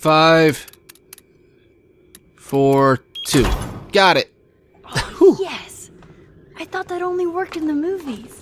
five, four, two. Got it. Oh, yes! I thought that only worked in the movies.